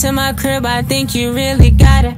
To my crib, I think you really gotta